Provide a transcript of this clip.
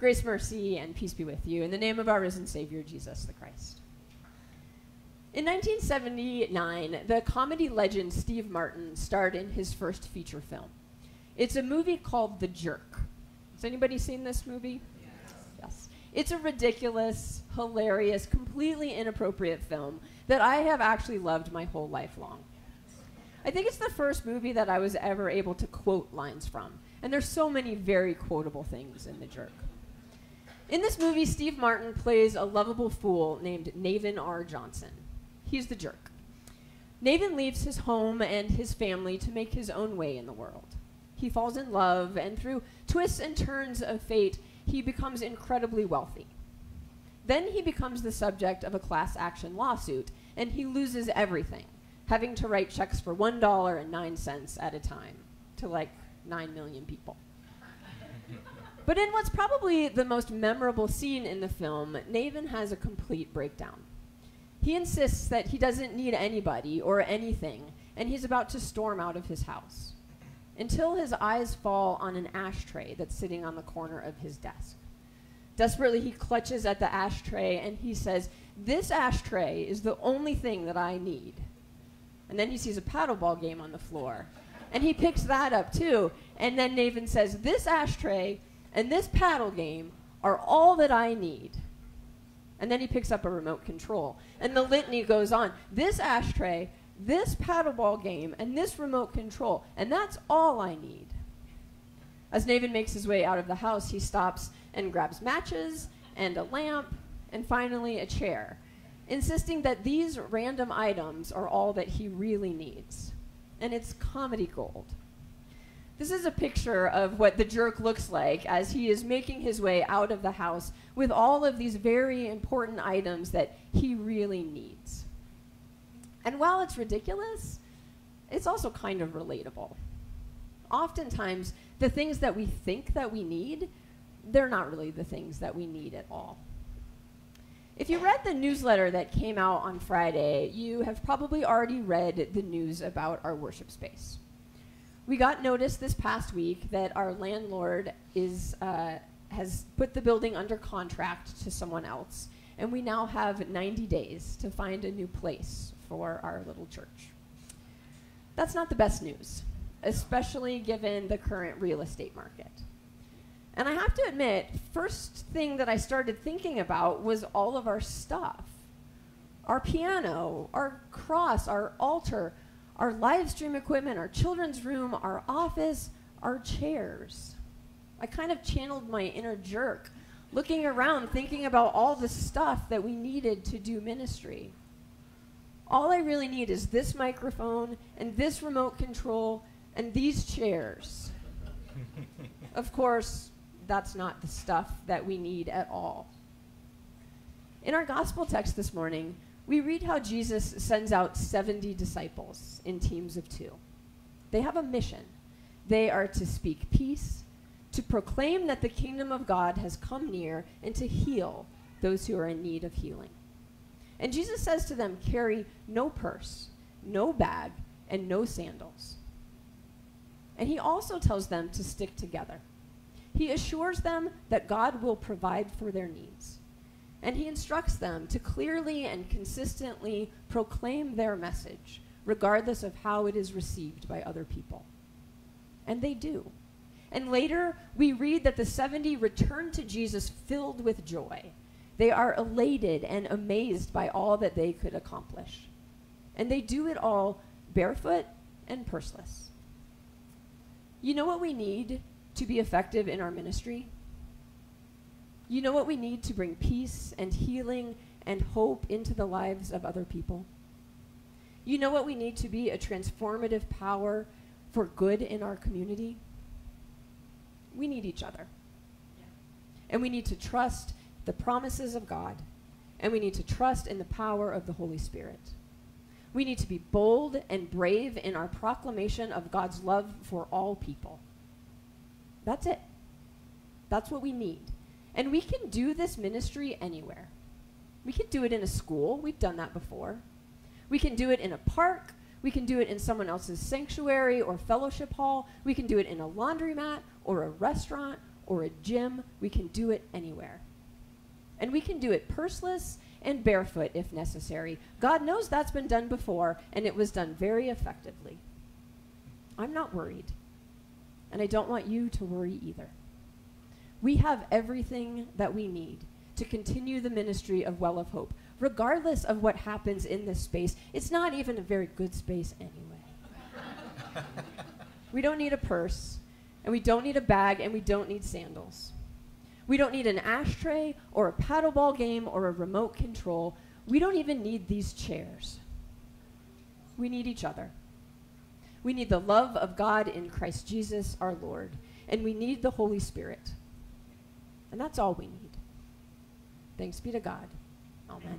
Grace, mercy, and peace be with you in the name of our risen Savior, Jesus the Christ. In 1979, the comedy legend Steve Martin starred in his first feature film. It's a movie called The Jerk. Has anybody seen this movie? Yes. yes. It's a ridiculous, hilarious, completely inappropriate film that I have actually loved my whole life long. I think it's the first movie that I was ever able to quote lines from, and there's so many very quotable things in The Jerk. In this movie, Steve Martin plays a lovable fool named Navin R. Johnson. He's the jerk. Navin leaves his home and his family to make his own way in the world. He falls in love, and through twists and turns of fate, he becomes incredibly wealthy. Then he becomes the subject of a class action lawsuit, and he loses everything, having to write checks for $1.09 at a time to like 9 million people. But in what's probably the most memorable scene in the film, Navin has a complete breakdown. He insists that he doesn't need anybody or anything, and he's about to storm out of his house. Until his eyes fall on an ashtray that's sitting on the corner of his desk. Desperately, he clutches at the ashtray and he says, This ashtray is the only thing that I need. And then he sees a paddleball game on the floor. And he picks that up too. And then Navin says, This ashtray and this paddle game are all that I need. And then he picks up a remote control. And the litany goes on. This ashtray, this paddleball game, and this remote control. And that's all I need. As Navin makes his way out of the house, he stops and grabs matches and a lamp and finally a chair, insisting that these random items are all that he really needs. And it's comedy gold. This is a picture of what the jerk looks like as he is making his way out of the house with all of these very important items that he really needs. And while it's ridiculous, it's also kind of relatable. Oftentimes, the things that we think that we need, they're not really the things that we need at all. If you read the newsletter that came out on Friday, you have probably already read the news about our worship space. We got notice this past week that our landlord is uh, has put the building under contract to someone else, and we now have 90 days to find a new place for our little church. That's not the best news, especially given the current real estate market. And I have to admit, first thing that I started thinking about was all of our stuff. Our piano, our cross, our altar, our live stream equipment, our children's room, our office, our chairs. I kind of channeled my inner jerk, looking around, thinking about all the stuff that we needed to do ministry. All I really need is this microphone and this remote control and these chairs. of course, that's not the stuff that we need at all. In our gospel text this morning, we read how Jesus sends out 70 disciples in teams of two. They have a mission. They are to speak peace, to proclaim that the kingdom of God has come near, and to heal those who are in need of healing. And Jesus says to them, Carry no purse, no bag, and no sandals. And he also tells them to stick together. He assures them that God will provide for their needs and he instructs them to clearly and consistently proclaim their message, regardless of how it is received by other people. And they do. And later, we read that the 70 return to Jesus filled with joy. They are elated and amazed by all that they could accomplish. And they do it all barefoot and purseless. You know what we need to be effective in our ministry? You know what we need to bring peace and healing and hope into the lives of other people? You know what we need to be a transformative power for good in our community? We need each other. Yeah. And we need to trust the promises of God, and we need to trust in the power of the Holy Spirit. We need to be bold and brave in our proclamation of God's love for all people. That's it. That's what we need. And we can do this ministry anywhere. We can do it in a school. We've done that before. We can do it in a park. We can do it in someone else's sanctuary or fellowship hall. We can do it in a laundromat or a restaurant or a gym. We can do it anywhere. And we can do it purseless and barefoot if necessary. God knows that's been done before, and it was done very effectively. I'm not worried. And I don't want you to worry either. We have everything that we need to continue the ministry of Well of Hope, regardless of what happens in this space. It's not even a very good space anyway. we don't need a purse, and we don't need a bag, and we don't need sandals. We don't need an ashtray or a paddleball game or a remote control. We don't even need these chairs. We need each other. We need the love of God in Christ Jesus our Lord, and we need the Holy Spirit. And that's all we need. Thanks be to God. Amen.